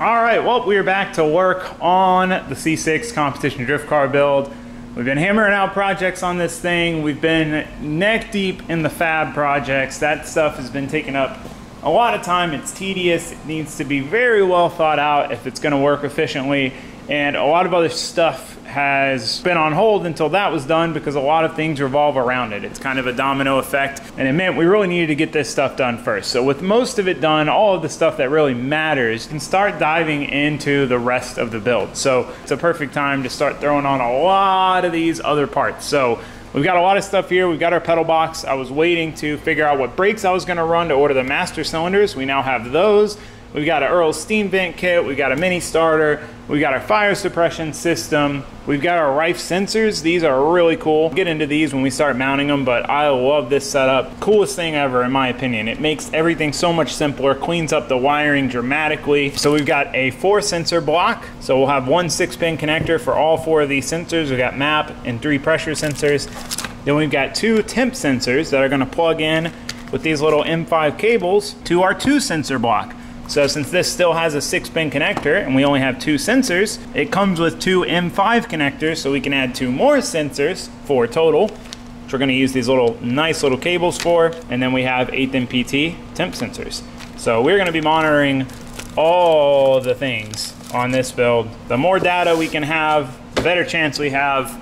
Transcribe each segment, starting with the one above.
All right, well, we are back to work on the C6 competition drift car build. We've been hammering out projects on this thing. We've been neck deep in the fab projects. That stuff has been taking up a lot of time. It's tedious. It needs to be very well thought out if it's gonna work efficiently. And a lot of other stuff has been on hold until that was done because a lot of things revolve around it. It's kind of a domino effect, and it meant we really needed to get this stuff done first. So with most of it done, all of the stuff that really matters, can start diving into the rest of the build. So it's a perfect time to start throwing on a lot of these other parts. So We've got a lot of stuff here. We've got our pedal box. I was waiting to figure out what brakes I was gonna run to order the master cylinders. We now have those. We've got an Earl steam vent kit, we've got a mini starter, we've got our fire suppression system, we've got our Rife sensors. These are really cool. We'll get into these when we start mounting them, but I love this setup. Coolest thing ever in my opinion. It makes everything so much simpler, cleans up the wiring dramatically. So we've got a four sensor block. So we'll have one six pin connector for all four of these sensors. We've got MAP and three pressure sensors. Then we've got two temp sensors that are gonna plug in with these little M5 cables to our two sensor block. So since this still has a six pin connector and we only have two sensors, it comes with two M5 connectors so we can add two more sensors, four total, which we're gonna use these little nice little cables for. And then we have 8th MPT temp sensors. So we're gonna be monitoring all the things on this build. The more data we can have, the better chance we have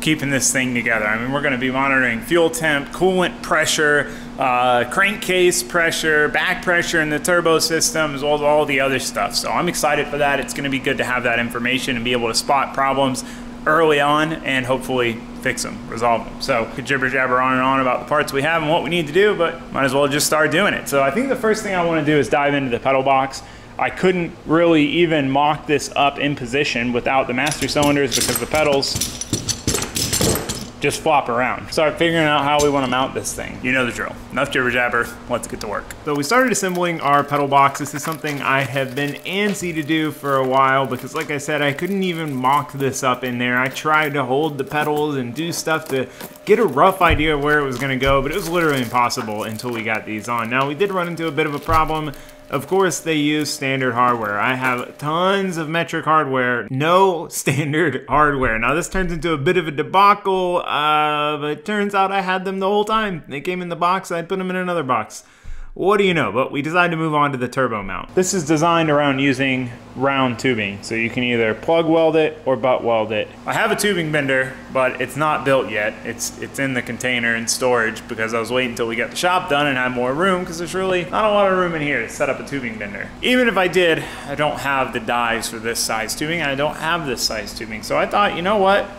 of keeping this thing together. I mean, we're going to be monitoring fuel temp, coolant pressure, uh, crankcase pressure, back pressure in the turbo system, as well as all the other stuff. So I'm excited for that. It's going to be good to have that information and be able to spot problems early on and hopefully fix them, resolve them. So could jibber jabber on and on about the parts we have and what we need to do, but might as well just start doing it. So I think the first thing I want to do is dive into the pedal box. I couldn't really even mock this up in position without the master cylinders because the pedals just flop around. Start figuring out how we want to mount this thing. You know the drill. Enough jibber jabber, let's get to work. So we started assembling our pedal box. This is something I have been antsy to do for a while because like I said, I couldn't even mock this up in there. I tried to hold the pedals and do stuff to get a rough idea of where it was gonna go, but it was literally impossible until we got these on. Now we did run into a bit of a problem of course, they use standard hardware. I have tons of metric hardware, no standard hardware. Now, this turns into a bit of a debacle, uh, but it turns out I had them the whole time. They came in the box, I'd put them in another box. What do you know? But we decided to move on to the turbo mount. This is designed around using round tubing, so you can either plug weld it or butt weld it. I have a tubing bender, but it's not built yet. It's it's in the container in storage because I was waiting until we got the shop done and had more room because there's really not a lot of room in here to set up a tubing bender. Even if I did, I don't have the dies for this size tubing. And I don't have this size tubing. So I thought, you know what?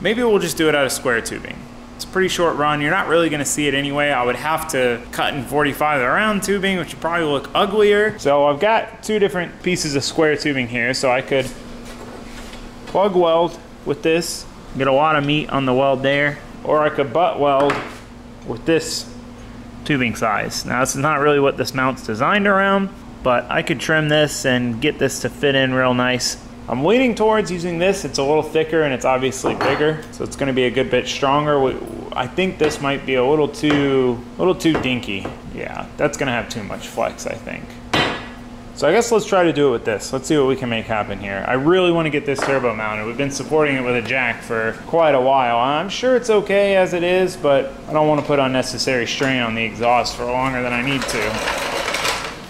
Maybe we'll just do it out of square tubing. It's a pretty short run. You're not really gonna see it anyway. I would have to cut in 45 around tubing, which would probably look uglier. So I've got two different pieces of square tubing here. So I could plug weld with this, get a lot of meat on the weld there, or I could butt weld with this tubing size. Now this is not really what this mount's designed around, but I could trim this and get this to fit in real nice I'm leaning towards using this. It's a little thicker and it's obviously bigger, so it's gonna be a good bit stronger. I think this might be a little too, a little too dinky. Yeah, that's gonna have too much flex, I think. So I guess let's try to do it with this. Let's see what we can make happen here. I really want to get this turbo mounted. We've been supporting it with a jack for quite a while. I'm sure it's okay as it is, but I don't want to put unnecessary strain on the exhaust for longer than I need to.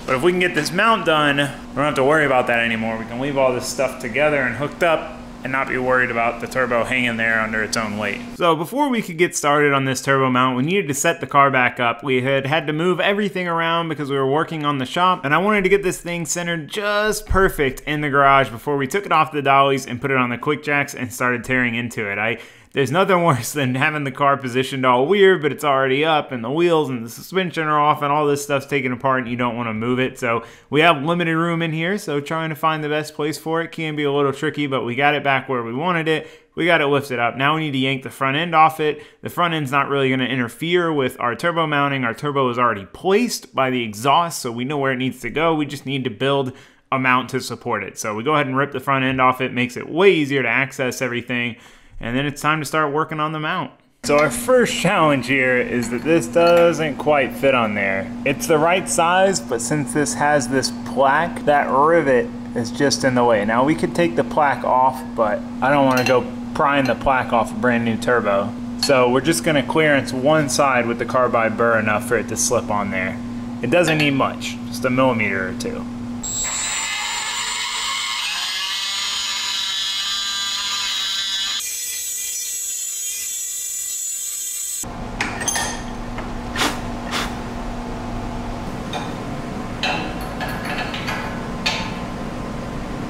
But if we can get this mount done, we don't have to worry about that anymore. We can leave all this stuff together and hooked up and not be worried about the turbo hanging there under its own weight. So before we could get started on this turbo mount, we needed to set the car back up. We had had to move everything around because we were working on the shop, and I wanted to get this thing centered just perfect in the garage before we took it off the dollies and put it on the quick jacks and started tearing into it. I there's nothing worse than having the car positioned all weird, but it's already up and the wheels and the suspension are off and all this stuff's taken apart and you don't want to move it. So we have limited room in here, so trying to find the best place for it can be a little tricky, but we got it back where we wanted it. We got it lifted up. Now we need to yank the front end off it. The front end's not really going to interfere with our turbo mounting. Our turbo is already placed by the exhaust, so we know where it needs to go. We just need to build a mount to support it. So we go ahead and rip the front end off it. Makes it way easier to access everything and then it's time to start working on the mount. So our first challenge here is that this doesn't quite fit on there. It's the right size, but since this has this plaque, that rivet is just in the way. Now we could take the plaque off, but I don't want to go prying the plaque off a brand new turbo. So we're just going to clearance one side with the carbide burr enough for it to slip on there. It doesn't need much, just a millimeter or two.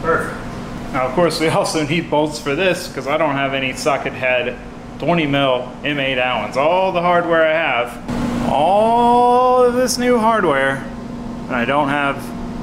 Perfect. Now, of course, we also need bolts for this because I don't have any socket head 20 mil M8 Allens. All the hardware I have, all of this new hardware, and I don't have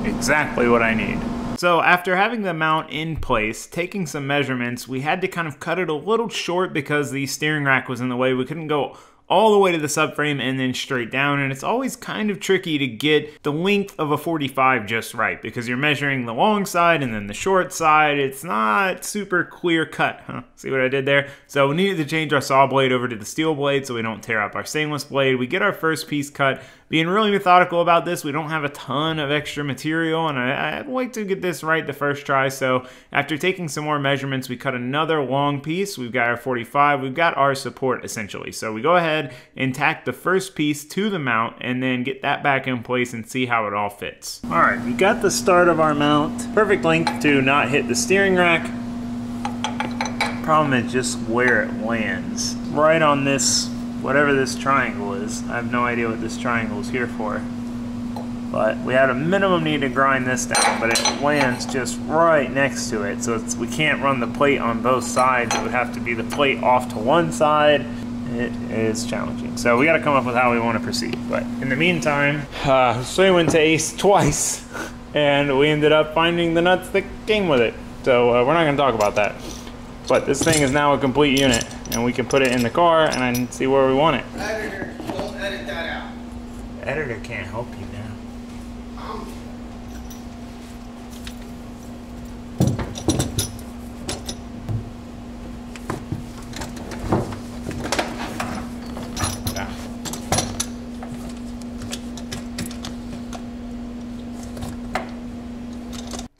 exactly what I need. So after having the mount in place, taking some measurements, we had to kind of cut it a little short because the steering rack was in the way. We couldn't go all the way to the subframe and then straight down. And it's always kind of tricky to get the length of a 45 just right because you're measuring the long side and then the short side. It's not super clear cut. Huh? See what I did there? So we needed to change our saw blade over to the steel blade so we don't tear up our stainless blade. We get our first piece cut being really methodical about this. We don't have a ton of extra material, and I, would like to get this right the first try. So after taking some more measurements, we cut another long piece. We've got our 45. We've got our support essentially. So we go ahead and tack the first piece to the mount, and then get that back in place and see how it all fits. All right, we got the start of our mount. Perfect length to not hit the steering rack. Problem is just where it lands. Right on this whatever this triangle is. I have no idea what this triangle is here for. But we had a minimum need to grind this down, but it lands just right next to it. So we can't run the plate on both sides. It would have to be the plate off to one side. It is challenging. So we got to come up with how we want to proceed. But in the meantime, uh, we went to Ace twice, and we ended up finding the nuts that came with it. So uh, we're not going to talk about that. But this thing is now a complete unit and we can put it in the car and see where we want it. Editor, don't edit that out. Editor can't help you now.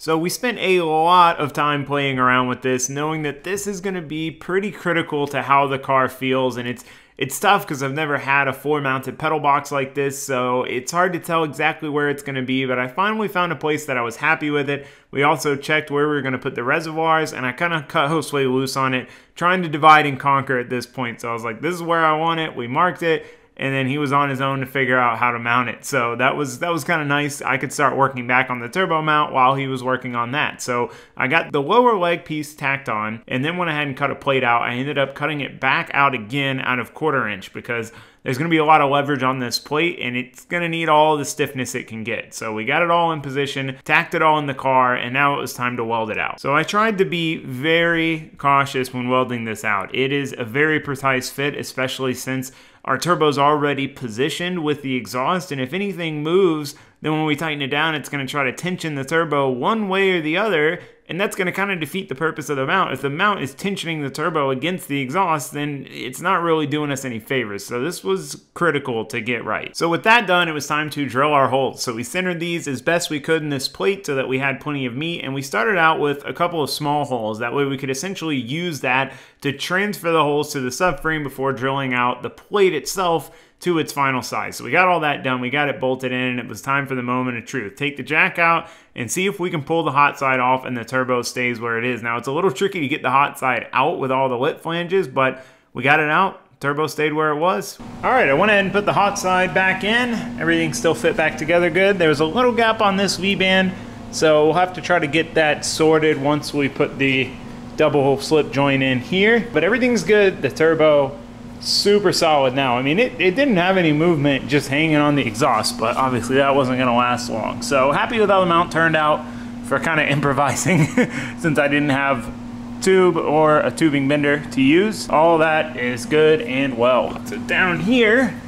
So we spent a lot of time playing around with this, knowing that this is going to be pretty critical to how the car feels, and it's it's tough because I've never had a floor mounted pedal box like this, so it's hard to tell exactly where it's going to be, but I finally found a place that I was happy with it. We also checked where we were going to put the reservoirs, and I kind of cut Josue loose on it, trying to divide and conquer at this point. So I was like, this is where I want it. We marked it and then he was on his own to figure out how to mount it. So that was that was kind of nice. I could start working back on the turbo mount while he was working on that. So I got the lower leg piece tacked on and then went ahead and cut a plate out. I ended up cutting it back out again out of quarter inch because there's going to be a lot of leverage on this plate and it's going to need all the stiffness it can get. So we got it all in position, tacked it all in the car, and now it was time to weld it out. So I tried to be very cautious when welding this out. It is a very precise fit, especially since our turbo's already positioned with the exhaust, and if anything moves, then when we tighten it down, it's going to try to tension the turbo one way or the other, and that's going to kind of defeat the purpose of the mount. If the mount is tensioning the turbo against the exhaust, then it's not really doing us any favors. So this was critical to get right. So with that done, it was time to drill our holes. So we centered these as best we could in this plate so that we had plenty of meat, and we started out with a couple of small holes. That way we could essentially use that to transfer the holes to the subframe before drilling out the plate itself to its final size. So we got all that done. We got it bolted in and it was time for the moment of truth. Take the jack out and see if we can pull the hot side off and the turbo stays where it is. Now it's a little tricky to get the hot side out with all the lip flanges, but we got it out. Turbo stayed where it was. All right, I went ahead and put the hot side back in. Everything still fit back together good. There was a little gap on this V-band, so we'll have to try to get that sorted once we put the double slip joint in here. But everything's good. The turbo super solid now. I mean, it, it didn't have any movement just hanging on the exhaust, but obviously that wasn't going to last long. So happy with how the mount turned out for kind of improvising since I didn't have tube or a tubing bender to use. All that is good and well. So down here,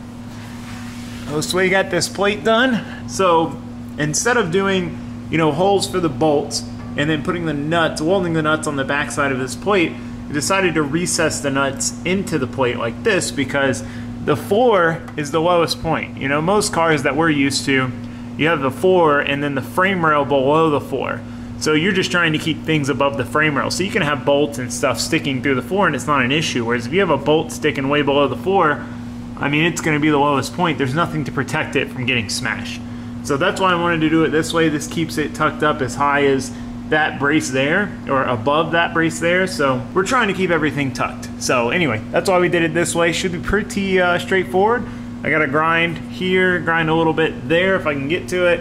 we got this plate done. So instead of doing, you know, holes for the bolts and then putting the nuts, welding the nuts on the backside of this plate, decided to recess the nuts into the plate like this because the floor is the lowest point. You know, most cars that we're used to, you have the floor and then the frame rail below the floor. So you're just trying to keep things above the frame rail. So you can have bolts and stuff sticking through the floor and it's not an issue. Whereas if you have a bolt sticking way below the floor, I mean, it's gonna be the lowest point. There's nothing to protect it from getting smashed. So that's why I wanted to do it this way. This keeps it tucked up as high as that brace there or above that brace there. So we're trying to keep everything tucked. So anyway, that's why we did it this way. Should be pretty uh, straightforward. I gotta grind here, grind a little bit there if I can get to it.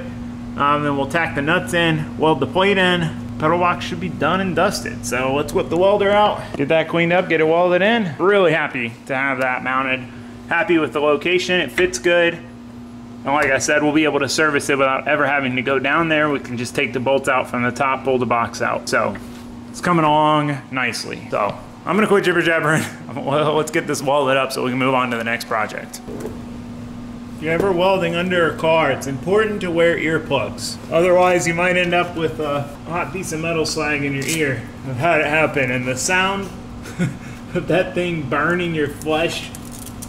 Um, then we'll tack the nuts in, weld the plate in. Pedal box should be done and dusted. So let's whip the welder out, get that cleaned up, get it welded in. Really happy to have that mounted. Happy with the location, it fits good. And like I said, we'll be able to service it without ever having to go down there. We can just take the bolts out from the top, pull the box out. So it's coming along nicely. So I'm gonna quit jibber jabbering. Well let's get this welded up so we can move on to the next project. If you're ever welding under a car, it's important to wear earplugs. Otherwise, you might end up with a hot piece of metal slag in your ear. I've had it happen, and the sound of that thing burning your flesh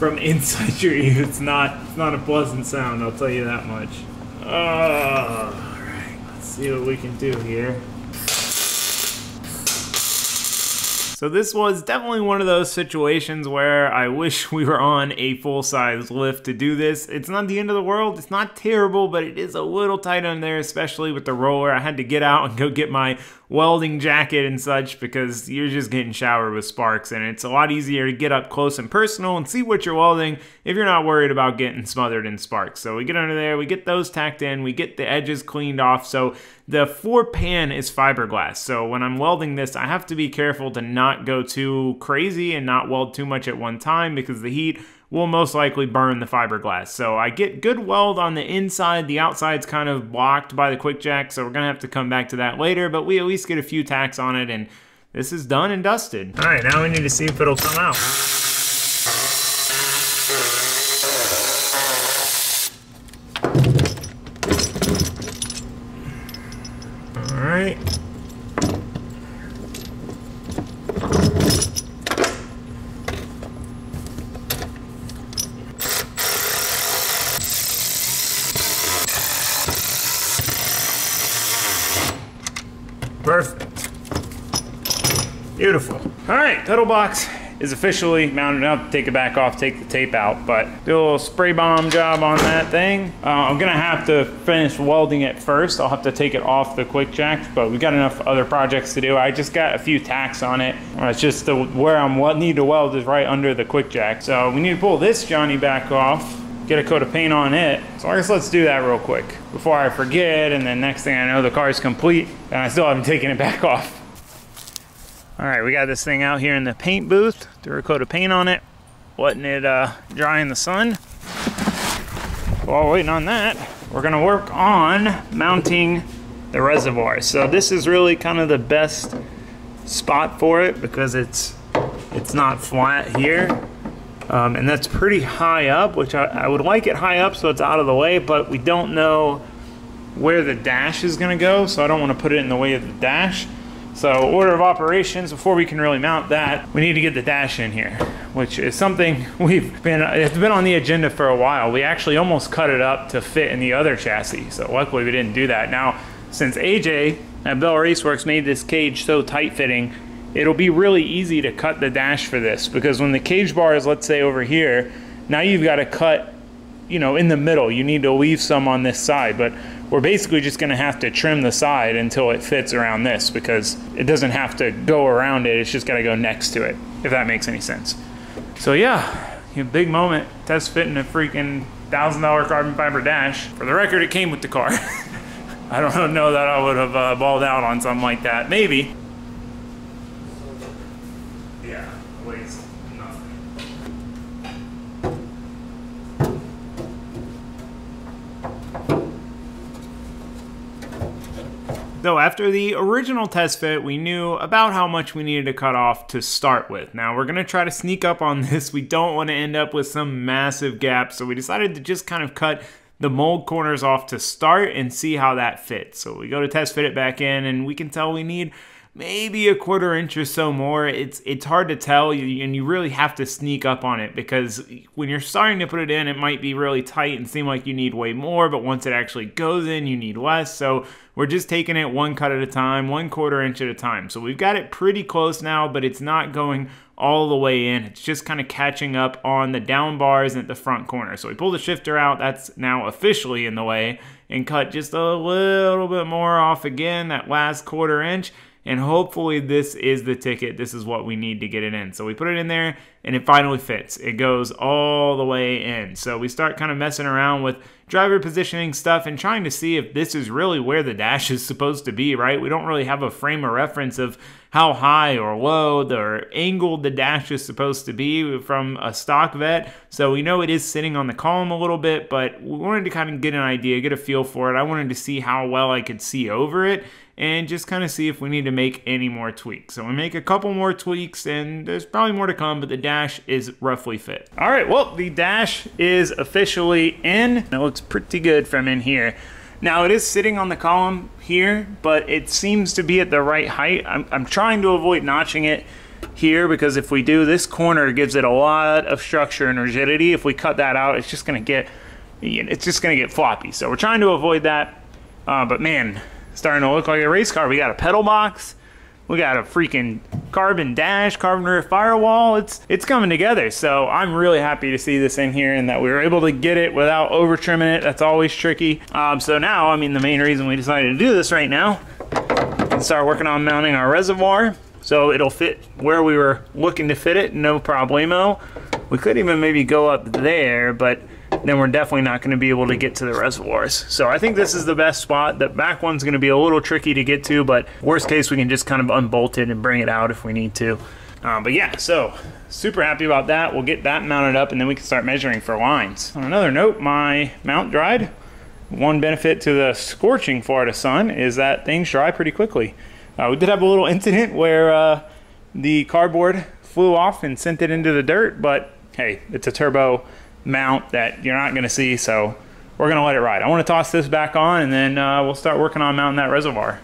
from inside your ear, it's not, it's not a pleasant sound, I'll tell you that much. Uh, Alright, let's see what we can do here. So this was definitely one of those situations where I wish we were on a full-size lift to do this. It's not the end of the world, it's not terrible, but it is a little tight on there, especially with the roller. I had to get out and go get my welding jacket and such because you're just getting showered with sparks and it's a lot easier to get up close and personal and see what you're welding if you're not worried about getting smothered in sparks. So we get under there, we get those tacked in, we get the edges cleaned off. So the floor pan is fiberglass. So when I'm welding this, I have to be careful to not go too crazy and not weld too much at one time because the heat will most likely burn the fiberglass. So I get good weld on the inside. The outside's kind of blocked by the quick jack, so we're gonna have to come back to that later, but we at least get a few tacks on it and this is done and dusted. All right, now we need to see if it'll come out. All right. Perfect. Beautiful. All right, pedal box is officially mounted up. Take it back off, take the tape out, but do a little spray bomb job on that thing. Uh, I'm gonna have to finish welding it first. I'll have to take it off the quick jack, but we've got enough other projects to do. I just got a few tacks on it. Uh, It's just the, where I'm what need to weld is right under the quick jack. So we need to pull this Johnny back off get a coat of paint on it. So I guess let's do that real quick before I forget and then next thing I know the car is complete and I still haven't taken it back off. All right, we got this thing out here in the paint booth. Threw a coat of paint on it, letting it uh, dry in the sun. While waiting on that, we're gonna work on mounting the reservoir. So this is really kind of the best spot for it because it's it's not flat here. Um, and that's pretty high up, which I, I would like it high up so it's out of the way, but we don't know where the dash is gonna go, so I don't wanna put it in the way of the dash. So order of operations, before we can really mount that, we need to get the dash in here, which is something we've been, it's been on the agenda for a while. We actually almost cut it up to fit in the other chassis, so luckily we didn't do that. Now, since AJ at Bell Raceworks made this cage so tight fitting, it'll be really easy to cut the dash for this because when the cage bar is, let's say over here, now you've got to cut, you know, in the middle. You need to leave some on this side, but we're basically just going to have to trim the side until it fits around this because it doesn't have to go around it. It's just got to go next to it, if that makes any sense. So yeah, big moment. Test fitting a freaking thousand dollar carbon fiber dash. For the record, it came with the car. I don't know that I would have uh, balled out on something like that. Maybe. Though after the original test fit, we knew about how much we needed to cut off to start with. Now we're gonna try to sneak up on this. We don't wanna end up with some massive gap, so we decided to just kind of cut the mold corners off to start and see how that fits. So we go to test fit it back in and we can tell we need maybe a quarter inch or so more. It's it's hard to tell, and you really have to sneak up on it because when you're starting to put it in, it might be really tight and seem like you need way more, but once it actually goes in, you need less. So we're just taking it one cut at a time, one quarter inch at a time. So we've got it pretty close now, but it's not going all the way in. It's just kind of catching up on the down bars at the front corner. So we pull the shifter out. That's now officially in the way and cut just a little bit more off again, that last quarter inch and hopefully this is the ticket. This is what we need to get it in. So we put it in there and it finally fits. It goes all the way in. So we start kind of messing around with driver positioning stuff and trying to see if this is really where the dash is supposed to be, right? We don't really have a frame of reference of how high or low or angled the dash is supposed to be from a stock vet. So we know it is sitting on the column a little bit, but we wanted to kind of get an idea, get a feel for it. I wanted to see how well I could see over it and just kind of see if we need to make any more tweaks. So we make a couple more tweaks and there's probably more to come, but the dash is roughly fit. All right, well, the dash is officially in. It looks pretty good from in here. Now it is sitting on the column here, but it seems to be at the right height. I'm, I'm trying to avoid notching it here because if we do, this corner gives it a lot of structure and rigidity. If we cut that out, it's just gonna get, it's just gonna get floppy. So we're trying to avoid that. Uh, but man, starting to look like a race car. We got a pedal box. We got a freaking carbon dash, carbon rear firewall. It's it's coming together. So I'm really happy to see this in here and that we were able to get it without over trimming it. That's always tricky. Um, so now, I mean, the main reason we decided to do this right now and start working on mounting our reservoir so it'll fit where we were looking to fit it, no problemo. We could even maybe go up there, but then we're definitely not going to be able to get to the reservoirs. So I think this is the best spot. The back one's going to be a little tricky to get to, but worst case, we can just kind of unbolt it and bring it out if we need to. Um, but yeah, so super happy about that. We'll get that mounted up and then we can start measuring for lines. On another note, my mount dried. One benefit to the scorching Florida sun is that things dry pretty quickly. Uh, we did have a little incident where uh, the cardboard flew off and sent it into the dirt, but hey, it's a turbo mount that you're not going to see, so we're going to let it ride. I want to toss this back on and then uh, we'll start working on mounting that reservoir.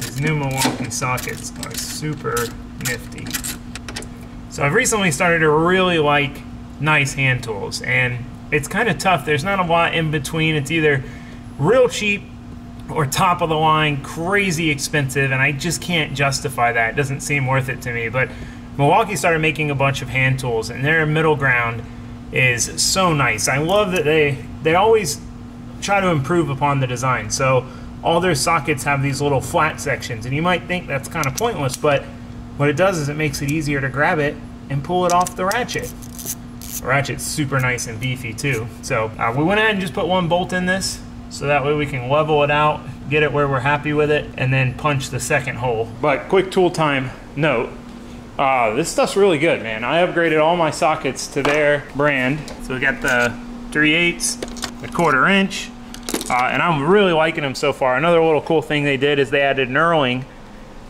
These new Milwaukee sockets are super. So I've recently started to really like nice hand tools, and it's kind of tough. There's not a lot in between. It's either real cheap or top of the line, crazy expensive, and I just can't justify that. It doesn't seem worth it to me. But Milwaukee started making a bunch of hand tools, and their middle ground is so nice. I love that they they always try to improve upon the design. So all their sockets have these little flat sections, and you might think that's kind of pointless, but what it does is it makes it easier to grab it and pull it off the ratchet. The ratchet's super nice and beefy too. So uh, we went ahead and just put one bolt in this so that way we can level it out, get it where we're happy with it, and then punch the second hole. But quick tool time note, uh, this stuff's really good, man. I upgraded all my sockets to their brand. So we got the 3 eighths, the quarter inch, uh, and I'm really liking them so far. Another little cool thing they did is they added knurling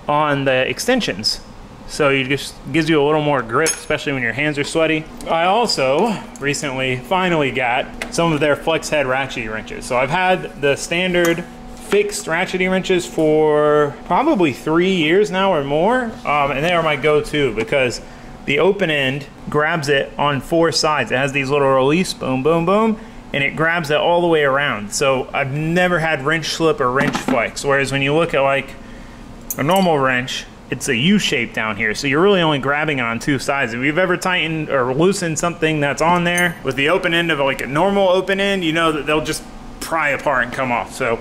on the extensions. So it just gives you a little more grip, especially when your hands are sweaty. I also recently finally got some of their flex head ratchet wrenches. So I've had the standard fixed ratcheting wrenches for probably three years now or more. Um, and they are my go-to because the open end grabs it on four sides. It has these little release, boom, boom, boom, and it grabs it all the way around. So I've never had wrench slip or wrench flex. Whereas when you look at like a normal wrench, it's a U shape down here, so you're really only grabbing it on two sides. If you've ever tightened or loosened something that's on there with the open end of like a normal open end, you know that they'll just pry apart and come off. So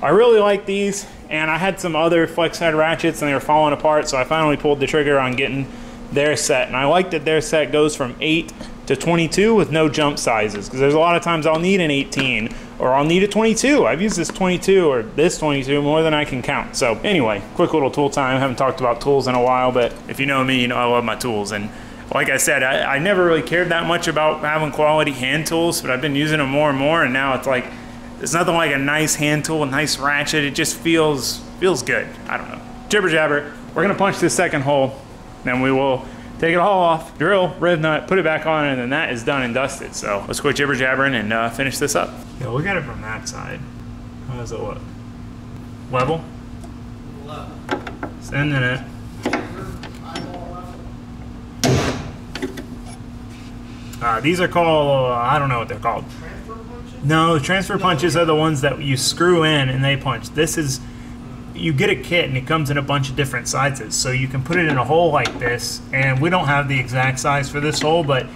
I really like these, and I had some other flex head ratchets and they were falling apart, so I finally pulled the trigger on getting their set. And I like that their set goes from 8 to 22 with no jump sizes, because there's a lot of times I'll need an 18 or I'll need a 22. I've used this 22 or this 22 more than I can count. So anyway, quick little tool time. I haven't talked about tools in a while, but if you know me, you know I love my tools. And like I said, I, I never really cared that much about having quality hand tools, but I've been using them more and more. And now it's like It's nothing like a nice hand tool, a nice ratchet. It just feels feels good. I don't know. Jibber jabber. We're gonna punch this second hole, then we will take it all off, drill, riv nut, put it back on, and then that is done and dusted. So let's quit jibber jabbering and uh, finish this up. Yeah, look at it from that side. How does it look? Level? Love. Sending it. Uh, these are called, uh, I don't know what they're called. Transfer punches? No, the transfer punches are the ones that you screw in and they punch. This is, you get a kit and it comes in a bunch of different sizes. So you can put it in a hole like this, and we don't have the exact size for this hole, but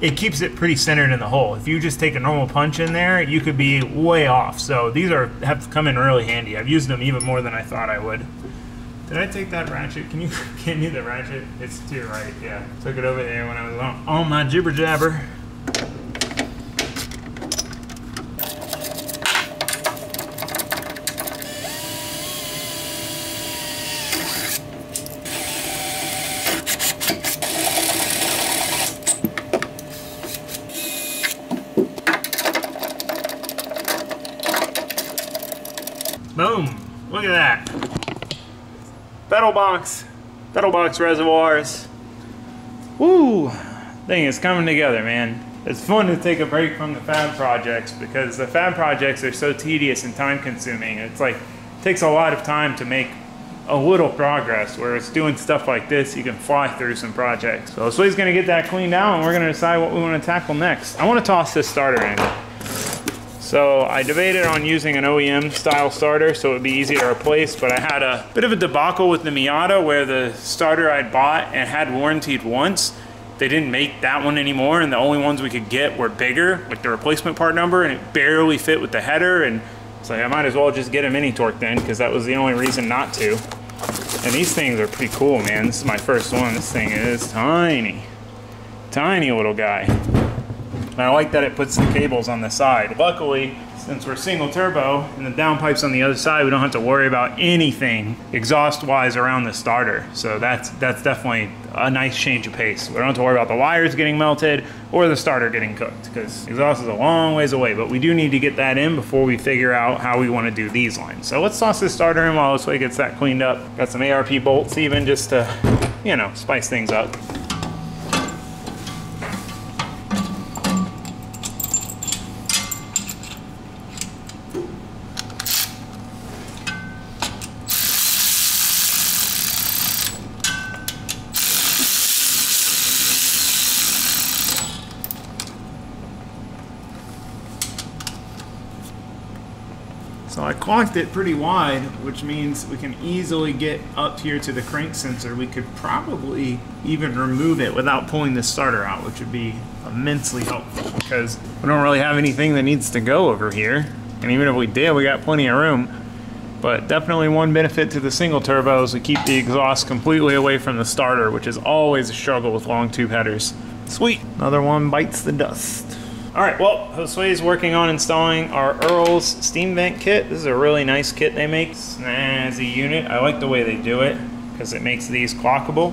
it keeps it pretty centered in the hole. If you just take a normal punch in there, you could be way off. So these are have come in really handy. I've used them even more than I thought I would. Did I take that ratchet? Can you can you the ratchet? It's to your right. Yeah, took it over there when I was on, on my jibber jabber. Boom! Look at that. Pedal box, pedal box reservoirs. Woo! Thing is coming together, man. It's fun to take a break from the fab projects because the fab projects are so tedious and time consuming. It's like, it takes a lot of time to make a little progress, whereas doing stuff like this, you can fly through some projects. So Swade's gonna get that cleaned out and we're gonna decide what we wanna tackle next. I wanna toss this starter in. So I debated on using an OEM style starter so it would be easy to replace, but I had a bit of a debacle with the Miata where the starter I'd bought and had warranted once, they didn't make that one anymore and the only ones we could get were bigger, like the replacement part number, and it barely fit with the header and like I might as well just get a mini torque then because that was the only reason not to. And these things are pretty cool, man. This is my first one. This thing is tiny. Tiny little guy. And I like that it puts the cables on the side. Luckily, since we're single turbo and the downpipe's on the other side, we don't have to worry about anything exhaust-wise around the starter. So that's that's definitely a nice change of pace. We don't have to worry about the wires getting melted or the starter getting cooked because exhaust is a long ways away. But we do need to get that in before we figure out how we want to do these lines. So let's toss this starter in while this way gets that cleaned up. Got some ARP bolts even just to, you know, spice things up. Clocked it pretty wide, which means we can easily get up here to the crank sensor. We could probably even remove it without pulling the starter out, which would be immensely helpful because we don't really have anything that needs to go over here. And even if we did, we got plenty of room. But definitely one benefit to the single turbo is we keep the exhaust completely away from the starter, which is always a struggle with long tube headers. Sweet, another one bites the dust. All right, well, Josue is working on installing our Earl's steam vent kit. This is a really nice kit they make. Snazzy unit. I like the way they do it because it makes these clockable,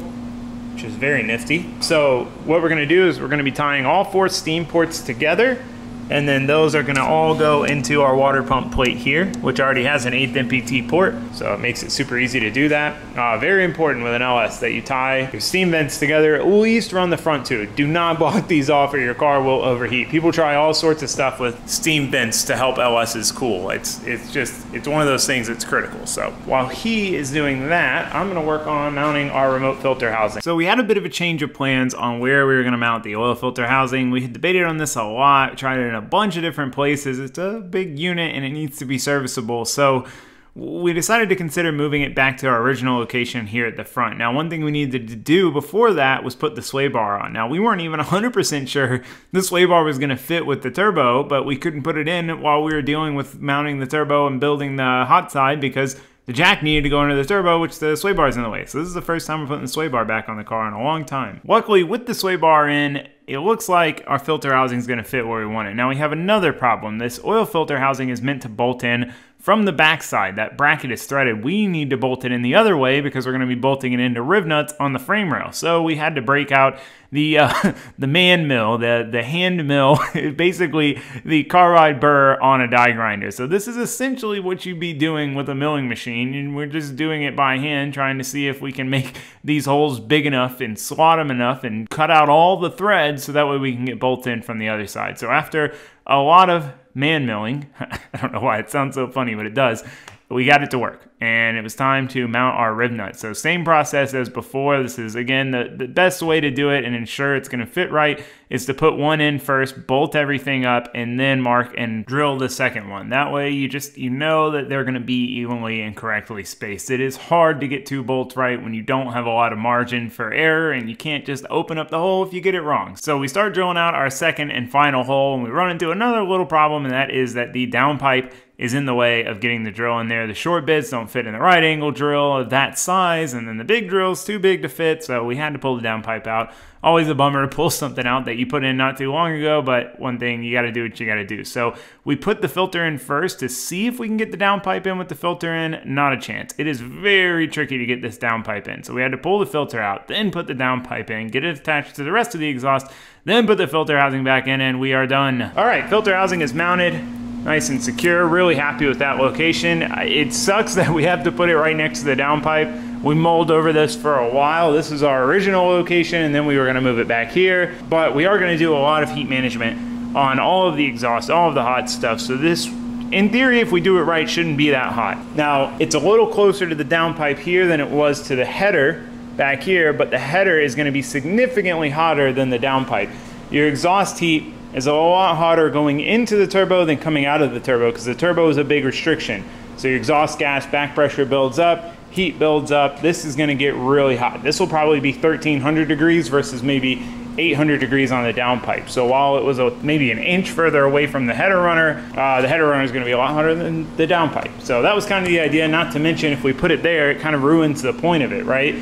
which is very nifty. So what we're gonna do is we're gonna be tying all four steam ports together and then those are gonna all go into our water pump plate here, which already has an 8th MPT port, so it makes it super easy to do that. Uh, very important with an LS that you tie your steam vents together, at least run the front two. Do not block these off or your car will overheat. People try all sorts of stuff with steam vents to help LSs cool. It's, it's just, it's one of those things that's critical. So while he is doing that, I'm gonna work on mounting our remote filter housing. So we had a bit of a change of plans on where we were gonna mount the oil filter housing. We had debated on this a lot, tried it in a bunch of different places. It's a big unit and it needs to be serviceable. So we decided to consider moving it back to our original location here at the front. Now, one thing we needed to do before that was put the sway bar on. Now, we weren't even 100% sure the sway bar was going to fit with the turbo, but we couldn't put it in while we were dealing with mounting the turbo and building the hot side because the jack needed to go under the turbo, which the sway bar is in the way. So this is the first time we're putting the sway bar back on the car in a long time. Luckily, with the sway bar in, it looks like our filter housing is going to fit where we want it. Now we have another problem. This oil filter housing is meant to bolt in from the backside. That bracket is threaded. We need to bolt it in the other way because we're going to be bolting it into riv nuts on the frame rail. So we had to break out the uh, the man mill, the the hand mill, basically the carbide burr on a die grinder. So this is essentially what you'd be doing with a milling machine, and we're just doing it by hand, trying to see if we can make these holes big enough and slot them enough and cut out all the threads so that way we can get bolted in from the other side. So after a lot of man milling, I don't know why it sounds so funny, but it does. We got it to work and it was time to mount our riv nut. So same process as before. This is again the, the best way to do it and ensure it's gonna fit right is to put one in first, bolt everything up and then mark and drill the second one. That way you just, you know that they're gonna be evenly and correctly spaced. It is hard to get two bolts right when you don't have a lot of margin for error and you can't just open up the hole if you get it wrong. So we start drilling out our second and final hole and we run into another little problem and that is that the downpipe is in the way of getting the drill in there. The short bits don't fit in the right angle drill of that size, and then the big drill's too big to fit, so we had to pull the downpipe out. Always a bummer to pull something out that you put in not too long ago, but one thing, you gotta do what you gotta do. So we put the filter in first to see if we can get the downpipe in with the filter in. Not a chance. It is very tricky to get this downpipe in. So we had to pull the filter out, then put the downpipe in, get it attached to the rest of the exhaust, then put the filter housing back in, and we are done. All right, filter housing is mounted nice and secure. Really happy with that location. It sucks that we have to put it right next to the downpipe. We mulled over this for a while. This is our original location and then we were gonna move it back here. But we are gonna do a lot of heat management on all of the exhaust, all of the hot stuff. So this, in theory, if we do it right, shouldn't be that hot. Now, it's a little closer to the downpipe here than it was to the header back here, but the header is gonna be significantly hotter than the downpipe. Your exhaust heat is a lot hotter going into the turbo than coming out of the turbo because the turbo is a big restriction. So your exhaust gas back pressure builds up, heat builds up. This is going to get really hot. This will probably be 1300 degrees versus maybe 800 degrees on the downpipe. So while it was a, maybe an inch further away from the header runner, uh, the header runner is going to be a lot hotter than the downpipe. So that was kind of the idea. Not to mention, if we put it there, it kind of ruins the point of it, right?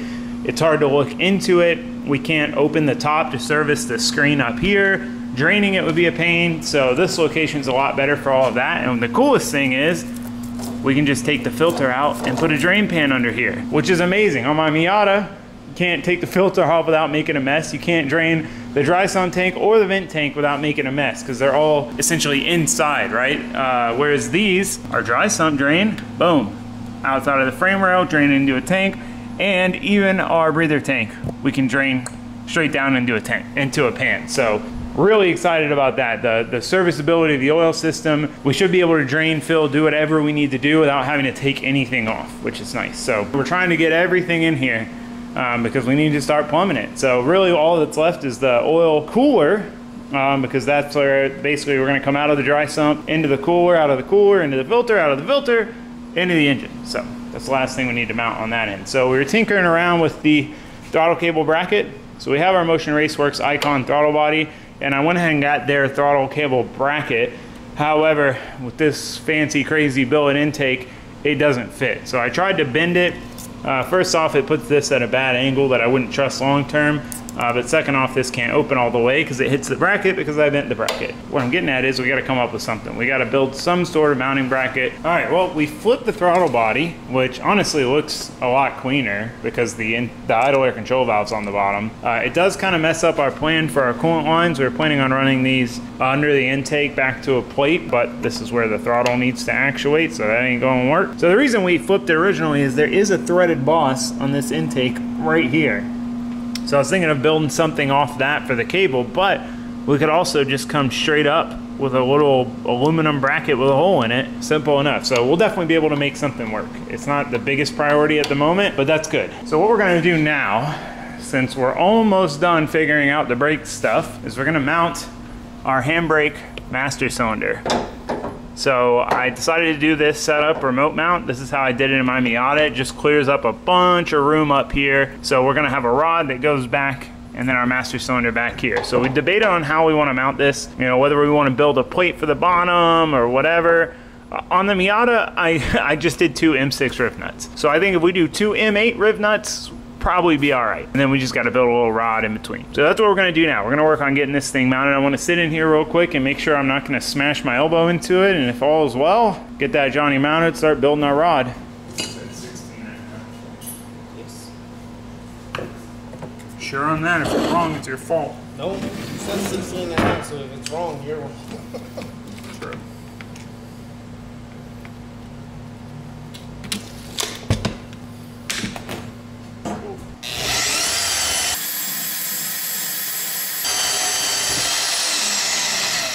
It's hard to look into it. We can't open the top to service the screen up here. Draining it would be a pain, so this location is a lot better for all of that. And the coolest thing is, we can just take the filter out and put a drain pan under here, which is amazing. On my Miata, you can't take the filter off without making a mess. You can't drain the dry sump tank or the vent tank without making a mess because they're all essentially inside, right? Uh, whereas these are dry sump drain, boom, outside of the frame rail, drain into a tank, and even our breather tank, we can drain straight down into a tank, into a pan. So Really excited about that. The, the serviceability of the oil system. We should be able to drain, fill, do whatever we need to do without having to take anything off, which is nice. So we're trying to get everything in here um, because we need to start plumbing it. So really all that's left is the oil cooler um, because that's where basically we're going to come out of the dry sump into the cooler, out of the cooler, into the filter, out of the filter, into the engine. So that's the last thing we need to mount on that end. So we were tinkering around with the throttle cable bracket. So we have our Motion Raceworks Icon throttle body and I went ahead and got their throttle cable bracket. However, with this fancy crazy billet intake, it doesn't fit. So I tried to bend it. Uh, first off, it puts this at a bad angle that I wouldn't trust long term. Uh, but second off, this can't open all the way because it hits the bracket because I bent the bracket. What I'm getting at is we got to come up with something. We got to build some sort of mounting bracket. All right, well, we flipped the throttle body, which honestly looks a lot cleaner because the, in, the idle air control valve's on the bottom. Uh, it does kind of mess up our plan for our coolant lines. We are planning on running these under the intake back to a plate, but this is where the throttle needs to actuate, so that ain't going to work. So the reason we flipped it originally is there is a threaded boss on this intake right here. So I was thinking of building something off that for the cable, but we could also just come straight up with a little aluminum bracket with a hole in it. Simple enough. So we'll definitely be able to make something work. It's not the biggest priority at the moment, but that's good. So what we're gonna do now, since we're almost done figuring out the brake stuff, is we're gonna mount our handbrake master cylinder. So I decided to do this setup remote mount. This is how I did it in my Miata. It just clears up a bunch of room up here. So we're gonna have a rod that goes back and then our master cylinder back here. So we debated on how we wanna mount this, you know, whether we wanna build a plate for the bottom or whatever. Uh, on the Miata, I, I just did two M6 riv nuts. So I think if we do two M8 riv nuts, probably be all right. And then we just got to build a little rod in between. So that's what we're going to do now. We're going to work on getting this thing mounted. I want to sit in here real quick and make sure I'm not going to smash my elbow into it. And if all is well, get that Johnny mounted, start building our rod. Sure on that. If it's wrong, it's your fault. Nope. You said 16 and a half, so if it's wrong, you're wrong.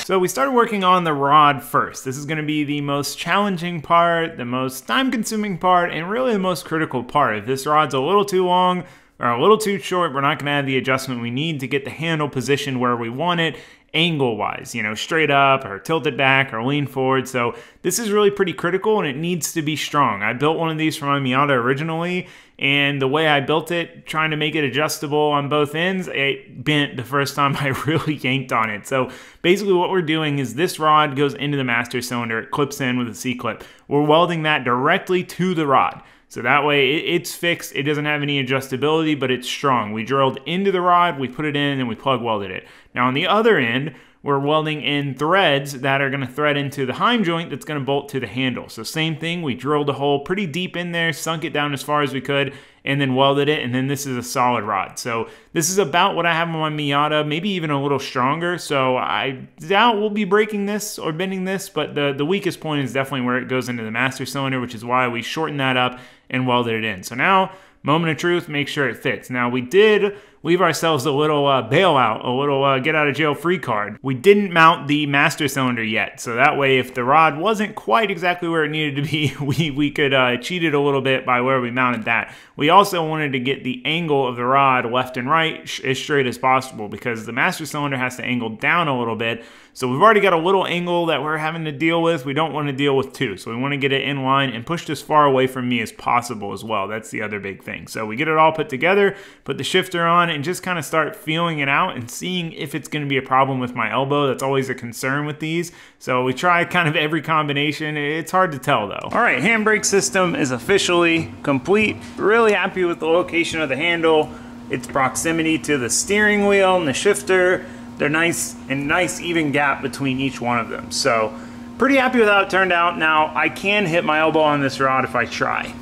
So we started working on the rod first. This is going to be the most challenging part, the most time consuming part, and really the most critical part. If this rod's a little too long or a little too short, we're not going to have the adjustment we need to get the handle positioned where we want it angle wise, you know, straight up or tilted back or lean forward. So this is really pretty critical and it needs to be strong. I built one of these for my Miata originally and the way I built it, trying to make it adjustable on both ends, it bent the first time I really yanked on it. So basically what we're doing is this rod goes into the master cylinder, it clips in with a C-clip. We're welding that directly to the rod. So that way it's fixed. It doesn't have any adjustability, but it's strong. We drilled into the rod, we put it in, and we plug welded it. Now on the other end, we're welding in threads that are going to thread into the heim joint that's going to bolt to the handle. So same thing, we drilled a hole pretty deep in there, sunk it down as far as we could, and then welded it, and then this is a solid rod. So this is about what I have on my Miata, maybe even a little stronger. So I doubt we'll be breaking this or bending this, but the, the weakest point is definitely where it goes into the master cylinder, which is why we shortened that up and welded it in. So now, moment of truth, make sure it fits. Now we did leave ourselves a little uh, bailout, a little uh, get out of jail free card. We didn't mount the master cylinder yet, so that way if the rod wasn't quite exactly where it needed to be, we, we could uh, cheat it a little bit by where we mounted that. We also wanted to get the angle of the rod left and right as straight as possible because the master cylinder has to angle down a little bit. So we've already got a little angle that we're having to deal with. We don't want to deal with two. So we want to get it in line and pushed as far away from me as possible as well. That's the other big thing. So we get it all put together, put the shifter on, and just kind of start feeling it out and seeing if it's going to be a problem with my elbow. That's always a concern with these. So we try kind of every combination. It's hard to tell though. All right, handbrake system is officially complete. Really happy with the location of the handle, its proximity to the steering wheel and the shifter they're nice and nice even gap between each one of them. So pretty happy with how it turned out. Now I can hit my elbow on this rod if I try.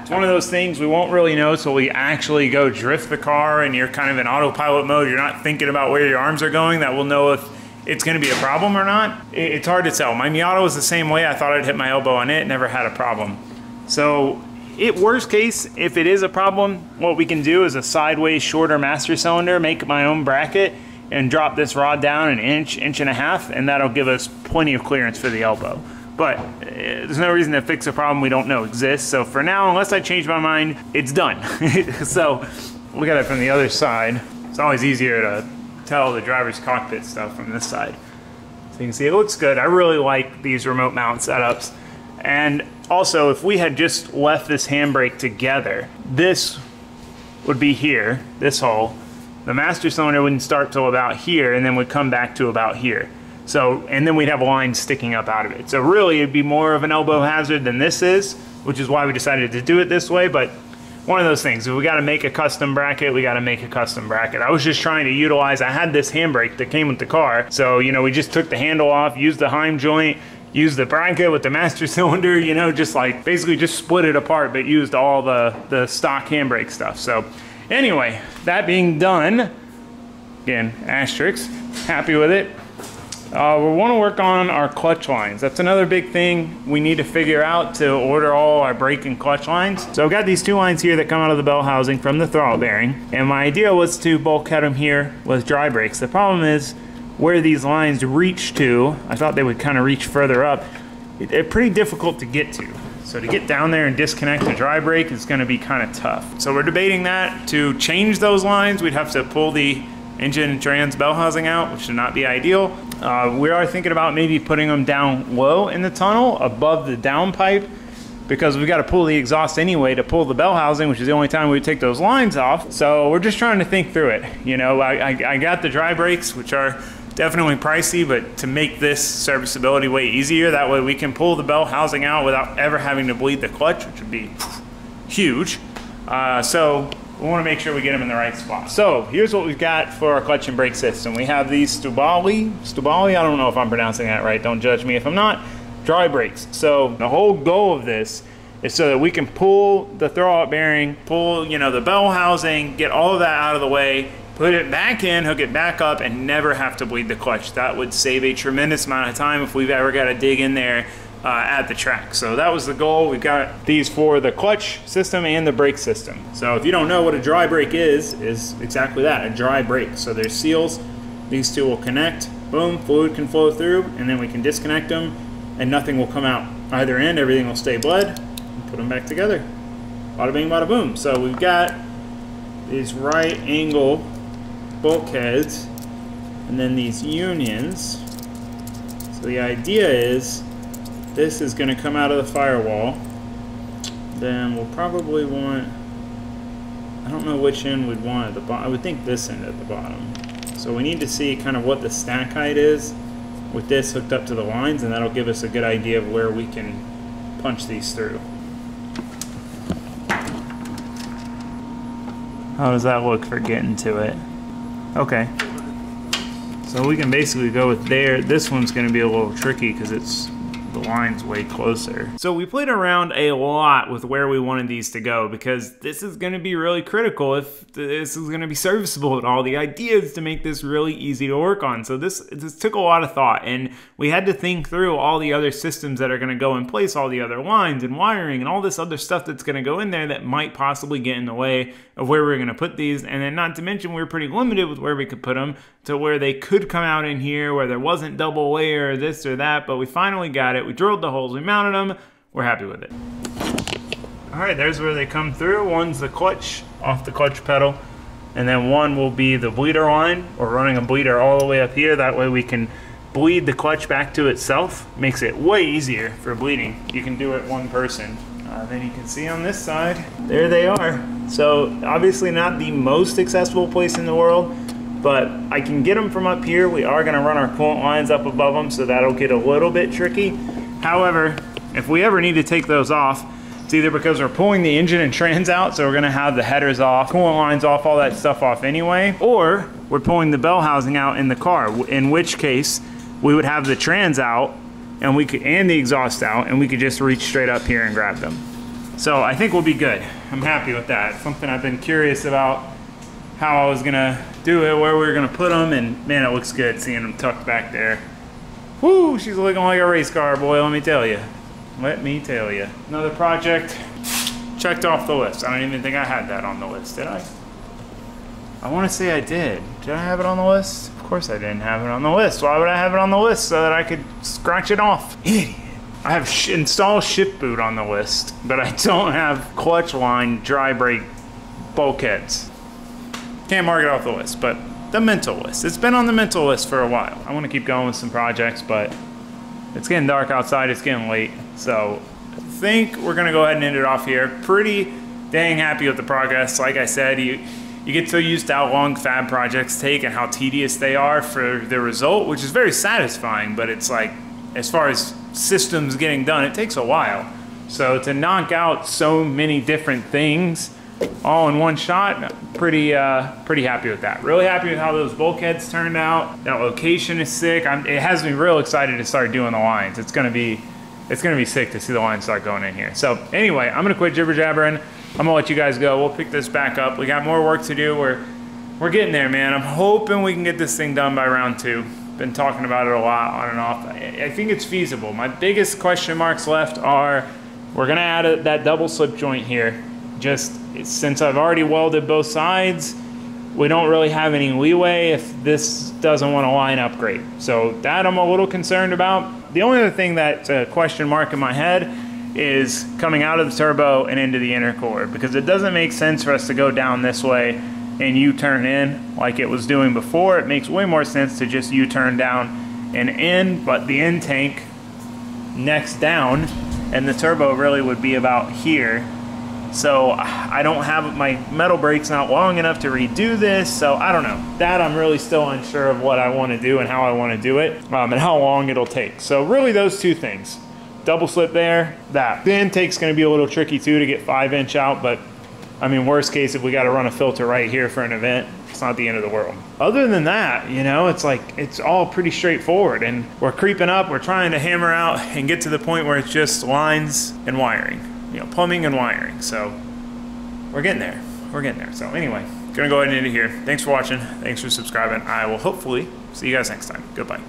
It's one of those things we won't really know until we actually go drift the car and you're kind of in autopilot mode. You're not thinking about where your arms are going that we'll know if it's going to be a problem or not. It's hard to tell. My Miata was the same way. I thought I'd hit my elbow on it, never had a problem. So it worst case, if it is a problem, what we can do is a sideways shorter master cylinder, make my own bracket, and drop this rod down an inch, inch and a half, and that'll give us plenty of clearance for the elbow. But uh, there's no reason to fix a problem we don't know exists. So for now, unless I change my mind, it's done. so look at it from the other side. It's always easier to tell the driver's cockpit stuff from this side. So you can see it looks good. I really like these remote mount setups. And also, if we had just left this handbrake together, this would be here, this hole, the master cylinder wouldn't start till about here and then would come back to about here. So, and then we'd have lines sticking up out of it. So really it'd be more of an elbow hazard than this is, which is why we decided to do it this way. But one of those things, if we gotta make a custom bracket, we gotta make a custom bracket. I was just trying to utilize, I had this handbrake that came with the car. So, you know, we just took the handle off, used the Heim joint, used the bracket with the master cylinder, you know, just like basically just split it apart, but used all the, the stock handbrake stuff. So Anyway, that being done, again, asterisk, happy with it. Uh, we want to work on our clutch lines. That's another big thing we need to figure out to order all our brake and clutch lines. So I've got these two lines here that come out of the bell housing from the throwout bearing. And my idea was to bulkhead them here with dry brakes. The problem is where these lines reach to, I thought they would kind of reach further up. They're pretty difficult to get to. So to get down there and disconnect the dry brake is gonna be kind of tough. So we're debating that. To change those lines, we'd have to pull the engine trans bell housing out, which would not be ideal. Uh, we are thinking about maybe putting them down low in the tunnel above the downpipe because we've got to pull the exhaust anyway to pull the bell housing, which is the only time we would take those lines off. So we're just trying to think through it. You know, I, I, I got the dry brakes, which are definitely pricey, but to make this serviceability way easier, that way we can pull the bell housing out without ever having to bleed the clutch, which would be huge. Uh, so we want to make sure we get them in the right spot. So here's what we've got for our clutch and brake system. We have these Stubali, Stubali, I don't know if I'm pronouncing that right, don't judge me if I'm not, dry brakes. So the whole goal of this is so that we can pull the throwout bearing, pull, you know, the bell housing, get all of that out of the way, put it back in, hook it back up, and never have to bleed the clutch. That would save a tremendous amount of time if we've ever got to dig in there uh, at the track. So that was the goal. We've got these for the clutch system and the brake system. So if you don't know what a dry brake is, is exactly that, a dry brake. So there's seals, these two will connect, boom, fluid can flow through, and then we can disconnect them and nothing will come out either end, everything will stay bled, put them back together. Bada bing, bada boom. So we've got these right angle bulkheads and then these unions. So the idea is this is going to come out of the firewall. Then we'll probably want, I don't know which end we'd want at the bottom. I would think this end at the bottom. So we need to see kind of what the stack height is with this hooked up to the lines and that'll give us a good idea of where we can punch these through. How does that look for getting to it? Okay. So we can basically go with there. This one's going to be a little tricky because it's the line's way closer. So we played around a lot with where we wanted these to go because this is going to be really critical if this is going to be serviceable at all. The idea is to make this really easy to work on. So this, this took a lot of thought and we had to think through all the other systems that are going to go in place, all the other lines and wiring and all this other stuff that's going to go in there that might possibly get in the way of where we're going to put these. And then not to mention we we're pretty limited with where we could put them to where they could come out in here where there wasn't double layer this or that, but we finally got it. We drilled the holes, we mounted them, we're happy with it. All right, there's where they come through. One's the clutch off the clutch pedal, and then one will be the bleeder line. We're running a bleeder all the way up here. That way we can bleed the clutch back to itself. Makes it way easier for bleeding. You can do it one person. Uh, then you can see on this side, there they are. So obviously not the most accessible place in the world, but I can get them from up here. We are gonna run our coolant lines up above them, so that'll get a little bit tricky. However, if we ever need to take those off, it's either because we're pulling the engine and trans out, so we're gonna have the headers off, coolant lines off, all that stuff off anyway, or we're pulling the bell housing out in the car, in which case we would have the trans out and we could and the exhaust out and we could just reach straight up here and grab them. So I think we'll be good. I'm happy with that. Something I've been curious about how I was gonna do it, where we were gonna put them, and man, it looks good seeing them tucked back there. Whoo, she's looking like a race car, boy, let me tell you. Let me tell you. Another project checked off the list. I don't even think I had that on the list, did I? I want to say I did. Did I have it on the list? Of course I didn't have it on the list. Why would I have it on the list? So that I could scratch it off. Idiot. I have sh install ship boot on the list, but I don't have clutch line dry brake bulkheads. Can't mark it off the list, but the mental list. It's been on the mental list for a while. I want to keep going with some projects, but it's getting dark outside. It's getting late. So I think we're going to go ahead and end it off here. Pretty dang happy with the progress. Like I said, you you get so used to how long fab projects take and how tedious they are for the result, which is very satisfying, but it's like, as far as systems getting done, it takes a while. So to knock out so many different things all in one shot, pretty uh, pretty happy with that. Really happy with how those bulkheads turned out. That location is sick. I'm, it has me real excited to start doing the lines. It's gonna be it's gonna be sick to see the lines start going in here. So anyway, I'm gonna quit jibber jabbering. I'm gonna let you guys go. We'll pick this back up. We got more work to do. We're we're getting there, man. I'm hoping we can get this thing done by round two. Been talking about it a lot on and off. I, I think it's feasible. My biggest question marks left are we're gonna add a, that double slip joint here. Just since I've already welded both sides, we don't really have any leeway if this doesn't want to line up great. So that I'm a little concerned about. The only other thing that's a uh, question mark in my head is coming out of the turbo and into the intercooler because it doesn't make sense for us to go down this way and U-turn in like it was doing before. It makes way more sense to just U-turn down and in, but the in tank next down and the turbo really would be about here. So I don't have my metal brakes not long enough to redo this. So I don't know. That I'm really still unsure of what I want to do and how I want to do it um, and how long it'll take. So really those two things double slip there, that. The intake's gonna be a little tricky too to get five inch out, but I mean, worst case, if we got to run a filter right here for an event, it's not the end of the world. Other than that, you know, it's like it's all pretty straightforward, and we're creeping up. We're trying to hammer out and get to the point where it's just lines and wiring, you know, plumbing and wiring. So we're getting there. We're getting there. So anyway, gonna go ahead and end it here. Thanks for watching. Thanks for subscribing. I will hopefully see you guys next time. Goodbye.